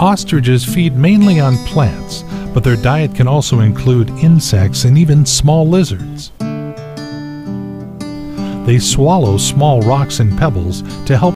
Ostriches feed mainly on plants, but their diet can also include insects and even small lizards. They swallow small rocks and pebbles to help